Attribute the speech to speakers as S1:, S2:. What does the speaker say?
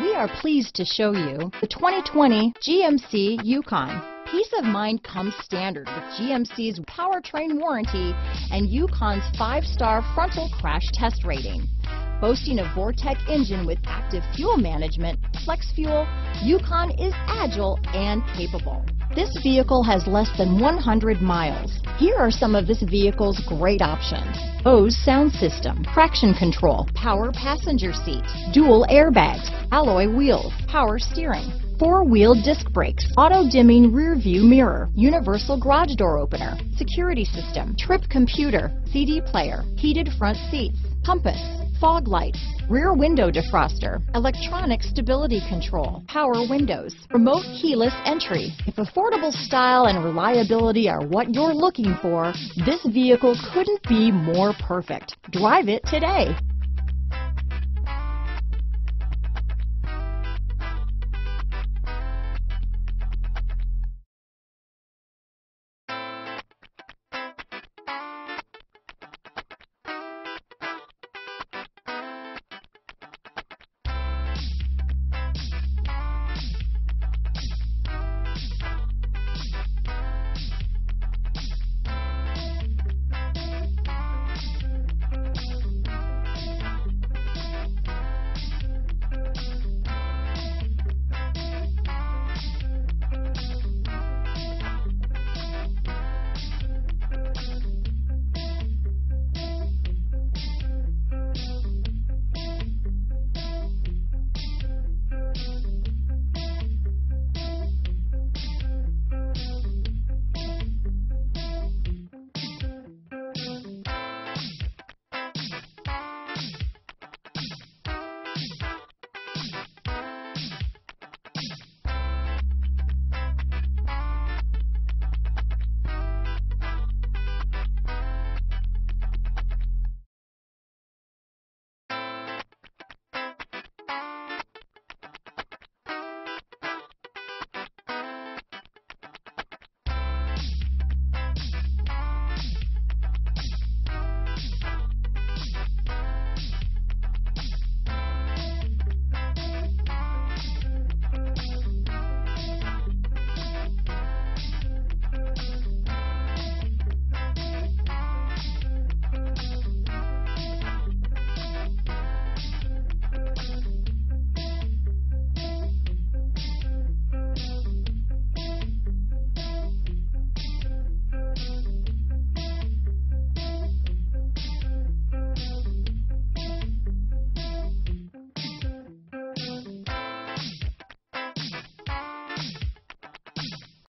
S1: We are pleased to show you the 2020 GMC Yukon. Peace of mind comes standard with GMC's powertrain warranty and Yukon's five-star frontal crash test rating. Boasting a Vortec engine with active fuel management, flex fuel, Yukon is agile and capable. This vehicle has less than 100 miles. Here are some of this vehicle's great options. Bose sound system, traction control, power passenger seat, dual airbags, alloy wheels, power steering, four-wheel disc brakes, auto-dimming rear view mirror, universal garage door opener, security system, trip computer, CD player, heated front seats, compass, fog lights, rear window defroster, electronic stability control, power windows, remote keyless entry. If affordable style and reliability are what you're looking for, this vehicle couldn't be more perfect. Drive it today.